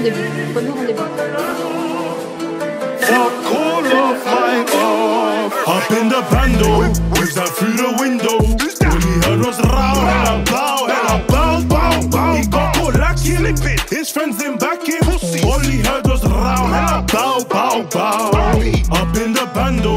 rendez-vous. Prenez rendez-vous. Fuck all of my off. Up in the bando, waves out through the window? When he heard us was row, hella bow, I bow, bow, bow. He got caught lacking, his friends then back him. All he heard was round, and I bow, bow, bow. Up in the bando.